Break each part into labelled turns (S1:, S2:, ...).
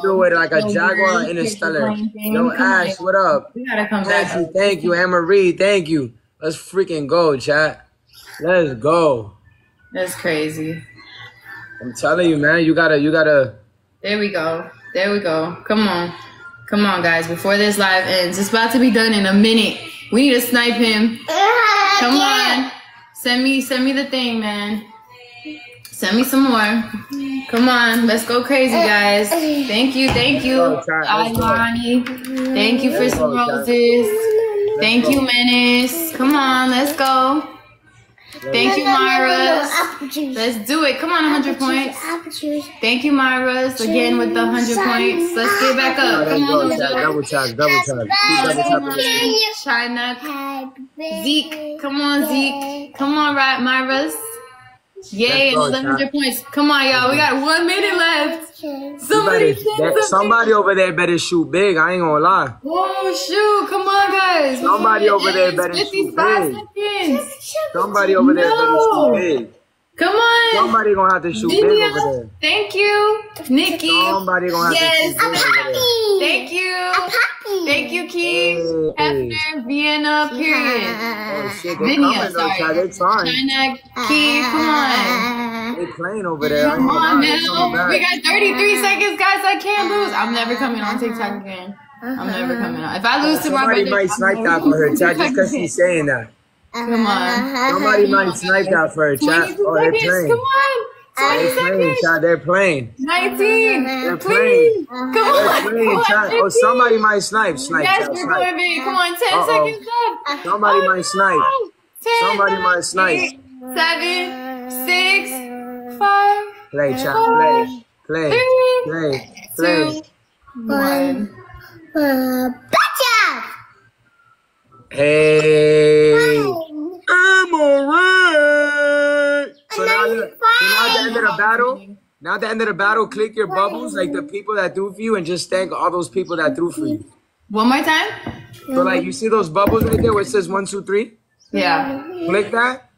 S1: through it like a Jaguar Interstellar. Yo, Ash, what up?
S2: We gotta come
S1: Thank
S2: back.
S1: you, thank you, Anne Marie, thank you. Let's freaking go, chat. Let's go.
S2: That's crazy.
S1: I'm telling you, man, you gotta, you gotta.
S2: There we go. There we go. Come on. Come on, guys. Before this live ends, it's about to be done in a minute. We need to snipe him. Come on. Send me send me the thing, man. Send me some more. Come on. Let's go crazy, guys. Thank you. Thank you.
S1: Let's go, chat. Let's go.
S2: Ilani. Thank you for some roses. Thank you, Menace. Come on. Let's go. Thank you, Myra. Let's do it. Come on, 100 points.
S3: Apple juice.
S2: Thank you, Myra's, again with the 100 points. Let's get back up.
S1: Let's
S2: Come on,
S1: Double tap, double tap. Double tapping.
S2: China.
S3: Happy birthday.
S2: Zeke. Come on, Zeke. Come on, right, Myra's. Yay,
S1: Let's go,
S2: another
S1: chat.
S2: 100 points. Come on, y'all. We got mm-hmm. one minute left. Somebody
S1: better- that- somebody over there better shoot big. I ain't gonna lie.
S2: Oh, shoot. Come on, guys.
S1: Somebody
S2: Before
S1: over there better shoot
S2: 55
S1: big.
S2: seconds.
S1: Somebody over there better
S2: No.
S1: shoot big.
S2: Come on.
S1: Somebody gonna have to shoot big over there.
S2: Thank you. Nikki.
S1: Somebody gonna have
S2: Yes.
S1: to shoot big over there.
S2: Thank you.
S3: Poppy.
S2: Thank you, Key.
S1: Hey.
S2: Hefner, Vienna, period.
S1: Oh shit, they
S2: Vinia,
S1: coming though,
S2: sorry.
S1: chat. They trying.
S2: China, Key, come on.
S1: They playing over there.
S2: Come on
S1: lie,
S2: now. We got 33 uh-huh. seconds, guys. I can't lose. I'm uh-huh. never coming on TikTok again. I'm never uh-huh. coming on. If I lose to my
S1: Somebody might snipe
S2: never
S1: that for her, chat, just because she's saying that.
S2: Come on.
S1: Somebody might snipe that for her, chat.
S2: 22
S1: Oh, they're playing.
S2: Come on. 20
S1: They're playing,
S2: seconds.
S1: They're playing.
S2: 19.
S1: They're
S2: Please.
S1: playing.
S2: Come
S1: They're
S2: on.
S1: playing,
S2: Come on,
S1: chat. Oh, somebody might snipe. Snipe,
S2: Yes,
S1: chat.
S2: we're
S1: Snipe.
S2: going big. Come on, 10
S1: Uh-oh.
S2: seconds left.
S1: Somebody might snipe.
S2: 10,
S1: Somebody might snipe.
S2: eight, seven, six, five,
S1: Play, chat.
S2: four,
S1: Play. Play.
S2: three,
S1: Play. Play.
S2: two, one.
S3: Uh, Gotcha.
S1: Hey. Emerald. So now, you- so now at the end of the battle, now at the end of the battle, click your bubbles, like the people that threw for you, and just thank all those people that threw for you.
S2: One more time?
S1: So like you see those bubbles right there where it says one, two, three?
S2: Yeah.
S1: Click that.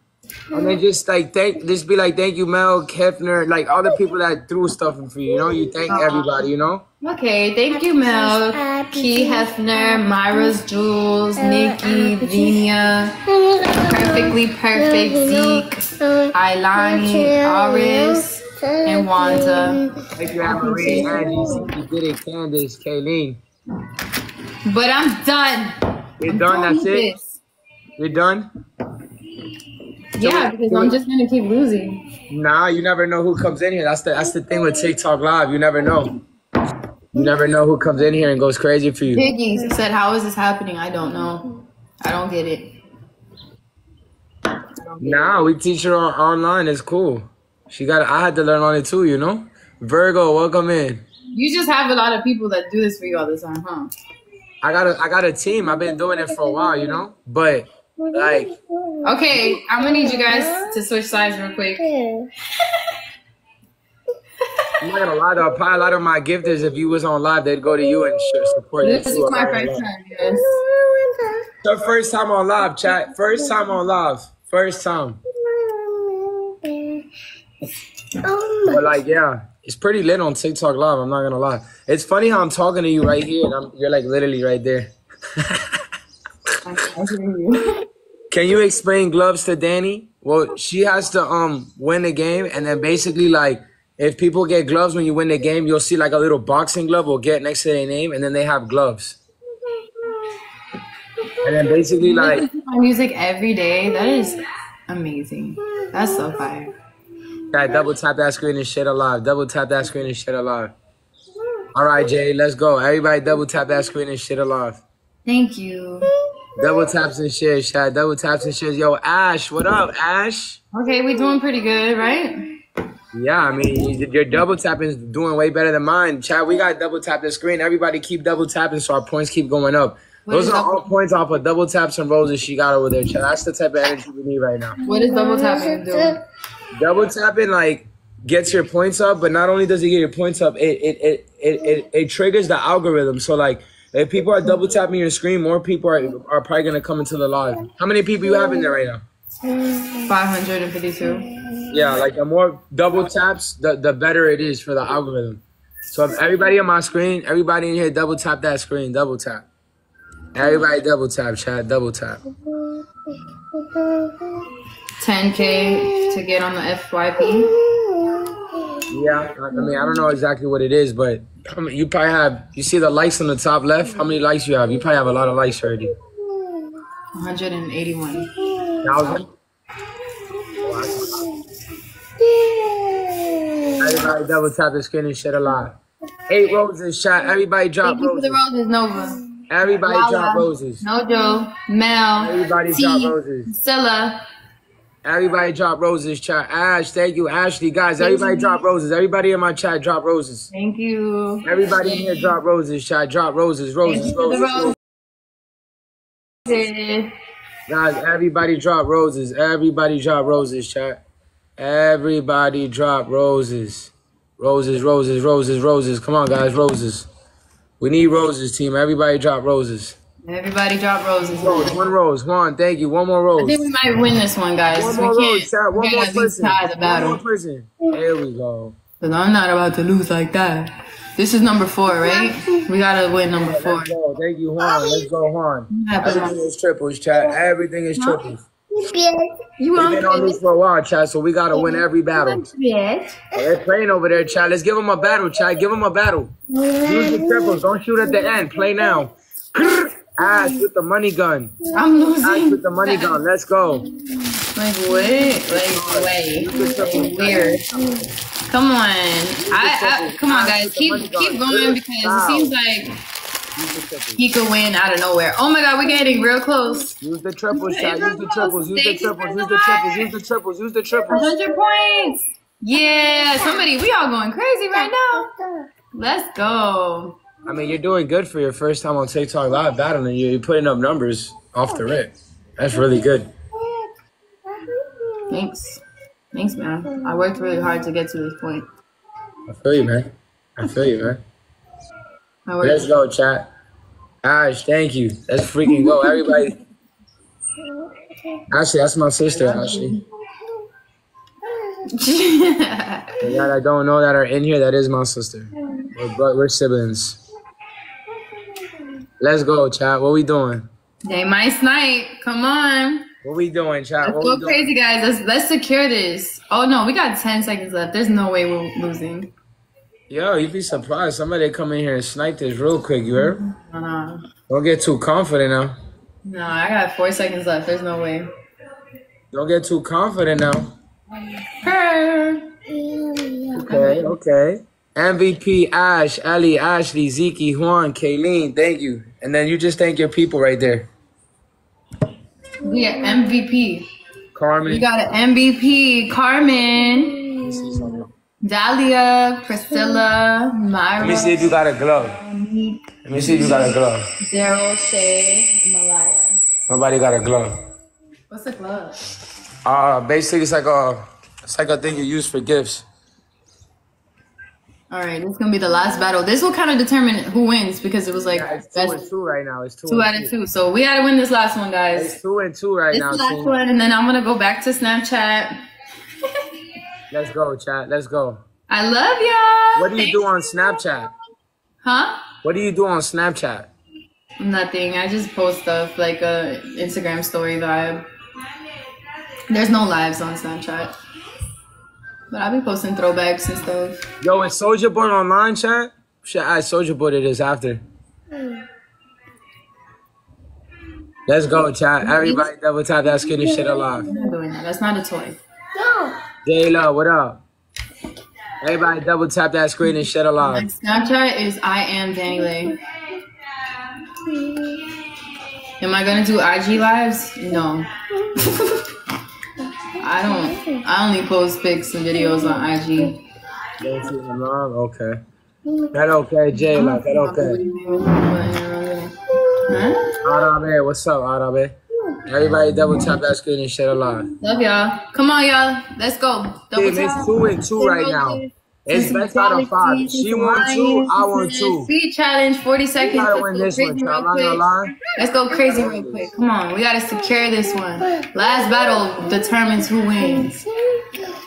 S1: And then just like thank just be like thank you Mel, Kefner, like all the people that threw stuff for you, you know? You thank everybody, you know?
S2: Okay, thank you, Mel. Key Hefner, Myra's Jules, Nikki, Vinia, Perfectly Perfect, Zeke, Ilani, Aris, and Wanda.
S1: Thank you, Anne Marie, Angie, you did it, Candace, Kayleen.
S2: But I'm done.
S1: You're
S2: I'm
S1: done,
S2: done
S1: that's it?
S2: this.
S1: You're done?
S2: Yeah, because I'm just gonna keep losing.
S1: Nah, you never know who comes in here. That's the that's the thing with TikTok Live. You never know. You never know who comes in here and goes crazy for you.
S2: Piggy said, "How is this happening? I don't know. I don't get it."
S1: Nah, we teach her on, online. It's cool. She got. I had to learn on it too. You know. Virgo, welcome in.
S2: You just have a lot of people that do this for you all the time, huh?
S1: I got a I got a team. I've been doing it for a while. You know. But like,
S2: Okay, I'm gonna need you guys to switch sides real quick.
S1: I'm not gonna lie though. Probably a lot of my gifters, if you was on live, they'd go to you and sh- support you
S2: This is my
S1: I'm not gonna
S2: first time.
S1: The first time on live, chat. First time on live. First time. But like, yeah, it's pretty lit on TikTok live. I'm not gonna lie. It's funny how I'm talking to you right here, and I'm, you're like literally right there.
S2: I hear you.
S1: Can you explain gloves to Dani? Well, she has to um win the game, and then basically like if people get gloves when you win the game, you'll see like a little boxing glove will get next to their name, and then they have gloves. And then basically like
S2: my music every day. That is amazing. That's so fire.
S1: Guys, double tap that screen and shit alive. Double tap that screen and shit alive. All right, Jay, let's go. Everybody, double tap that screen and shit alive.
S2: Thank you.
S1: Double taps and shit, chat. Double taps and shit. Yo, Ash, what up, Ash?
S2: Okay, we doing pretty good, right?
S1: Yeah, I mean, your double tapping is doing way better than mine. Chad, we got double tap the screen. Everybody keep double tapping so our points keep going up.
S2: What
S1: Those are
S2: double-
S1: all points off of double taps and roses she got over there, Chad. That's the type of energy we need right now.
S2: What is double tapping doing?
S1: Double tapping like gets your points up, but not only does it get your points up, it it it it, it, it triggers the algorithm. So like if people are double tapping your screen, more people are are probably gonna come into the live. How many people you have in there right now?
S2: 552.
S1: Yeah, like the more double taps, the the better it is for the algorithm. So if everybody on my screen, everybody in here, double tap that screen, double tap. Everybody double tap, chat, double tap.
S2: 10k to get on the FYP.
S1: Yeah, I mean, I don't know exactly what it is, but you probably have, you see the likes on the top left? How many likes you have? You probably have a lot of likes already.
S2: 181.
S1: Thousand? Everybody double tap the screen and shit a lot. Eight roses, shot. Everybody drop
S2: Thank you for the
S1: roses.
S2: roses, Nova.
S1: Everybody
S2: Lala.
S1: drop roses.
S2: Nojo, Mel,
S1: Everybody
S2: T,
S1: drop roses.
S2: Scylla.
S1: Everybody drop roses, chat. Ash, thank you. Ashley, guys, everybody drop roses. Everybody in my chat drop roses.
S2: Thank you.
S1: Everybody in here drop roses, chat. Drop roses,
S2: Thank
S1: roses,
S2: you
S1: roses.
S2: roses.
S1: Guys, everybody drop roses. Everybody drop roses, chat. Everybody drop roses. Roses, roses, roses, roses. Come on, guys, roses. We need roses, team. Everybody drop roses.
S2: Everybody drop roses.
S1: Rose, one rose. Juan, thank you. One more
S2: I
S1: rose.
S2: think we might win this one, guys.
S1: One
S2: we
S1: more
S2: can't.
S1: rose, chat. One more
S2: gotta at least
S1: person. One more person. There we go.
S2: Cause I'm not about to lose like that. This is number four, right? We gotta win number four.
S1: Let's go. Thank you, Juan. Let's go, Juan. Everything is triples, chat. Everything is triples.
S2: You
S1: We've been on this for a while, chat, so we gotta win every battle.
S2: Yes.
S1: Oh, they're playing over there, chat. Let's give them a battle, chat. Give them a battle. Use the triples. Don't shoot at the end. Play now. Ash with the money gun.
S2: I'm
S1: Ash
S2: losing.
S1: with the money gun. Let's go.
S2: Like wait, like wait, weird. Come on, I, I come on, guys, keep keep going because it seems like
S1: Use the triples.
S2: he could win out of nowhere. Oh my God, we're getting real close.
S1: Use the triples, chat. Use the triples. Use the triples. Use the triples. Use the triples. Use the triples.
S2: 100 points. Yeah, somebody, we all going crazy right now. Let's go.
S1: I mean, you're doing good for your first time on TikTok live battling. You're you're putting up numbers off the rip. That's really good.
S2: Thanks, thanks, man. I worked really hard to get to this point.
S1: I feel you, man. I feel you, man.
S2: I
S1: Let's
S2: worked.
S1: go, chat. Ash, thank you. Let's freaking go. Everybody. Ashley, that's my sister, Ashley. For that I don't know that are in here, that is my sister. We're, bro- we're siblings. Let's go, chat. What we doing?
S2: they might snipe. Come on.
S1: What we doing, chat?
S2: Let's
S1: What
S2: go
S1: we doing?
S2: crazy, guys. Let's let's secure this. Oh no, we got 10 seconds left. There's no way we're losing.
S1: Yo, you'd be surprised. Somebody come in here and snipe this real quick, you heard?
S2: Uh,
S1: Don't get too confident now.
S2: no, I got four seconds left. There's no way.
S1: Don't get too confident now. Okay, okay. MVP Ash, Ali, Ashley, Zeke, Juan, Kayleen, thank you. And then you just thank your people right there.
S2: Yeah, MVP.
S1: Carmen.
S2: You got an MVP, Carmen, Dahlia, Priscilla, Myra.
S1: Let me see if you got a glove. Let me see if you got a glove.
S2: Daryl, Shay, Malaya.
S1: Nobody got a glove.
S2: What's the glove?
S1: Uh basically it's like a it's like a thing you use for gifts.
S2: All right, this is gonna be the last battle. This will kind of determine who wins because it was like
S1: Yeah, two and two right now. It's two,
S2: two
S1: and
S2: out of two. So we gotta win this last one, guys.
S1: It's two and two right
S2: This
S1: now.
S2: last
S1: team.
S2: one, and then I'm gonna go back to Snapchat.
S1: Let's go, chat. Let's go.
S2: I love y'all.
S1: What do you do on Snapchat?
S2: Huh?
S1: What do you do on Snapchat?
S2: Nothing. I just post stuff like a Instagram story vibe. There's no lives on Snapchat. But I'll be posting throwbacks and stuff.
S1: Yo, is Soldier Boy online, chat? Should I Soldier Boy it is after. Let's go, chat. Everybody double tap that skinny shit alive.
S2: I'm not doing that. That's not a toy.
S1: J Lo, what up? Everybody double tap that screen and shit
S2: My
S1: alive.
S2: Snapchat is I am Danny Am I gonna do IG lives? No. I don't. I only post pics and videos on IG.
S1: Don't see them live? Okay. That okay, Jay? Lo. That okay. Arabe, what's up, Arabe? Everybody double tap that screen and share shit alive.
S2: Love y'all. Come on, y'all. Let's go. Double tap.
S1: it's two and two right now. It's best out of five. She won two, I won two.
S2: Speed challenge, 40
S1: We
S2: seconds.
S1: gotta win
S2: go
S1: this one,
S2: crazy.
S1: I'm
S2: real
S1: not gonna
S2: quick.
S1: lie.
S2: Let's go crazy real quick. Come on. We gotta secure this one. Last battle determines who wins.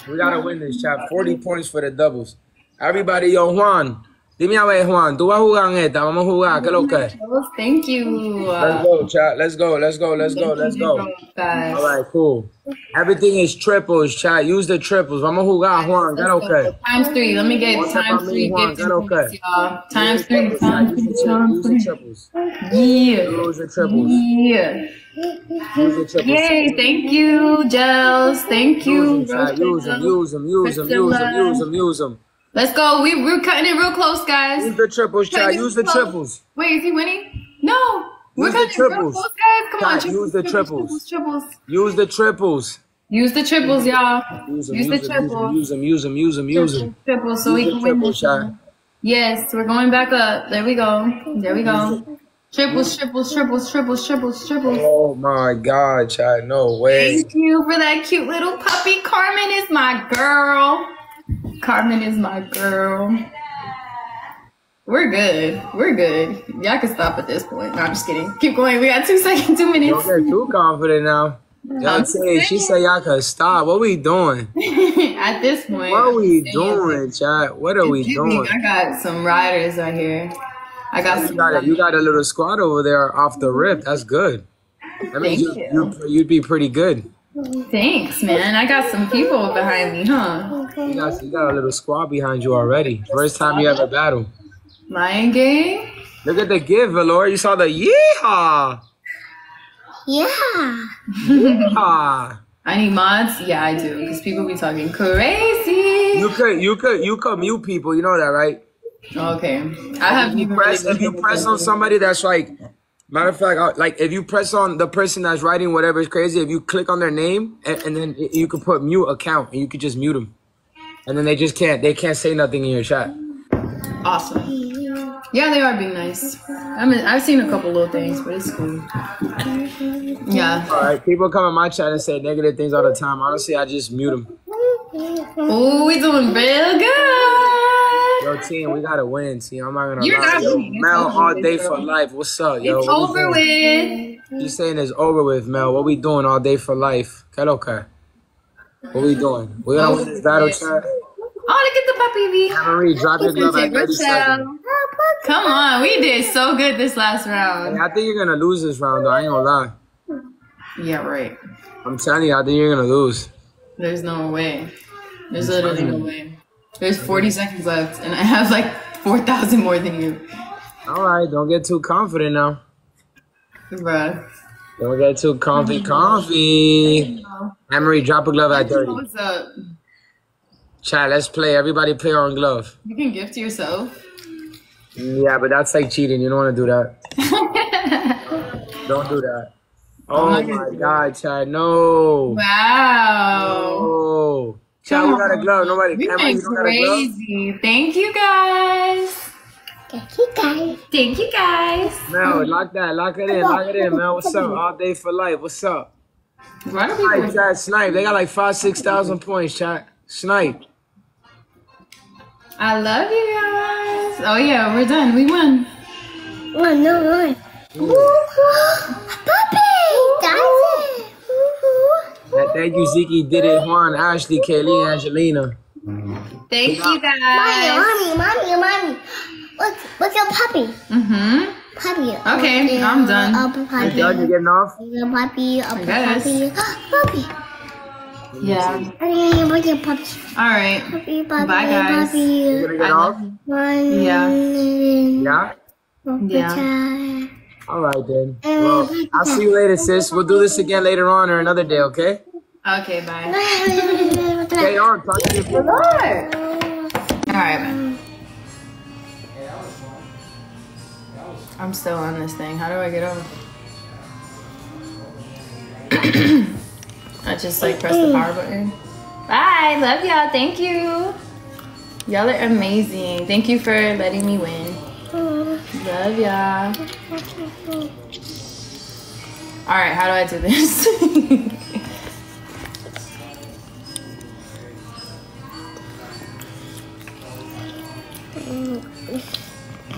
S1: We gotta win this, chat. 40 points for the doubles. Everybody, yo, Juan. Dime a ver, Juan, tú vas a jugar en esta. Vamos a jugar. ¿Qué es lo que?
S2: Thank you.
S1: Let's go, chat. Let's go. Let's go. Let's go. Let's go.
S2: Guys.
S1: All right, cool. Everything is triples, chat. Use the triples. Vamos a jugar, Juan. ¿Qué es lo que?
S2: Times three. Let me get times three
S1: Juan?
S2: gifted
S1: Get okay.
S2: points. Times three. Times three.
S1: triples.
S2: Yeah.
S1: Use the triples.
S2: Yeah.
S1: Use the triples.
S2: Yay, thank you, Gels. Thank you.
S1: Use them. Use them. Use them. Use them. Use them. Use them. Use.
S2: Let's go. We, we're cutting it real close, guys.
S1: Use the triples.
S2: Cutting
S1: Use the
S2: close.
S1: triples.
S2: Wait, is he winning? No. We're
S1: Use the
S2: cutting it real close, guys. Come on.
S1: Chat, use the triples.
S2: Triples, triples.
S1: Use the triples.
S2: Use the triples, y'all.
S1: Use.
S2: Use the triples.
S1: Use them. Use them. Use them. Use them.
S2: Triples, so we can win this one. Yes, we're going back up. There we go. There we go. Triples, triples, triples, triples, triples, triples.
S1: Oh my God, chat. No way.
S2: Thank you for that cute little puppy. Carmen is my girl. Carmen is my girl. We're good. We're good. Y'all can stop at this point. No, I'm just kidding. Keep going. We got two seconds, two minutes.
S1: Don't get too confident now. Y'all say she said y'all could stop. What we doing?
S2: at this point.
S1: What
S2: are we
S1: doing, chat? What are we doing?
S2: I got some riders right here. I got
S1: You
S2: some.
S1: got a, you got a little squad over there off the rip. That's good. That means you,
S2: Thank
S1: you. you'd be pretty good.
S2: Thanks, man. I got some people behind me, huh?
S1: You got, you got a little squad behind you already. First time you ever battle.
S2: Lion game.
S1: Look at the give, Valor. You saw the yeehaw.
S3: Yeah.
S1: Yeehaw.
S2: I need mods. Yeah, I do, because people be talking crazy.
S1: You could, you could, you could mute people. You know that, right?
S2: Okay, I haven't
S1: you press if you press on somebody that's like matter of fact uh, like if you press on the person that's writing whatever is crazy if you click on their name and, and then you can put mute account and you could just mute them and then they just can't they can't say nothing in your chat.
S2: Awesome. Yeah, they are being nice. I mean, I've seen a couple little things, but it's cool. Yeah.
S1: all right people come in my chat and say negative things all the time. Honestly i just mute them
S2: Oh, we doing real good.
S1: yo team we gotta win team i'm not gonna
S2: You're
S1: lie.
S2: not
S1: yo, mel all day for life. What's up yo?
S2: It's
S1: What
S2: over with.
S1: you saying it's over with mel? What we doing all day for life? Que? Okay what we doing? We gonna win this battle chat
S2: Oh, look at the puppy V.
S1: Marie, drop your glove at 30 seconds.
S2: Come on, we did so good this last
S1: Hey,
S2: round.
S1: I think you're gonna lose this round though. I ain't gonna lie.
S2: Yeah, right.
S1: I'm telling you, I think you're gonna lose.
S2: There's no way. There's literally no way. There's 40 seconds left, and I have like 4,000 more than you.
S1: All right, don't get too confident now.
S2: Bruh.
S1: Don't get too comfy, comfy. Emery, drop a glove at 30.
S2: What's up?
S1: Chat, let's play. Everybody play on glove.
S2: You can gift yourself.
S1: Yeah, but that's like cheating. You don't want to do that. Don't do that. Oh
S2: not gonna
S1: my God, Chad, no.
S2: Wow.
S1: Oh. Chad, we got a glove. Nobody.
S2: We
S1: Emery,
S2: went
S1: you don't got a glove?
S2: crazy. Thank you guys.
S3: Thank you guys.
S2: Thank you guys.
S1: Mel, lock that. Lock it in. Lock it in, Mel. What's up? All day for life. What's up?
S2: Why do
S1: All right,
S2: people?
S1: Chad, snipe. They got like five, six thousand points, Chad. Snipe.
S2: I love you guys. Oh yeah, we're done. We won.
S3: One, no, one. Puppy! That's it.
S1: And thank you, Ziki, did it, Juan, Ashley, Kaylee, Angelina.
S2: Thank you guys.
S3: mommy, mommy, mommy. mommy. What's, what's your puppy?
S2: Mm-hmm.
S3: Puppy.
S2: Okay, I'm done.
S3: Oh, puppy.
S1: Done, you getting off?
S3: Your puppy, oh, puppy. Puppy.
S2: Yeah.
S3: I want your puppy.
S2: All right.
S3: Puppy, puppy,
S2: Bye, guys.
S3: puppy.
S1: You gonna
S2: I
S1: get
S2: love
S1: off?
S2: you.
S3: One.
S1: Yeah?
S3: Yeah.
S1: All right, then. Well, I'll see you later, sis. We'll do this again later on or another day, okay?
S2: Okay, bye.
S1: Stay on. Talk to you.
S2: All right, man. I'm still on this thing. How do I get off? I just like press the power button. Bye. Love y'all. Thank you. Y'all are amazing. Thank you for letting me win. Love y'all. All right. How do I do this?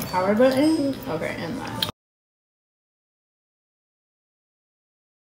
S2: power button? Okay, and mine.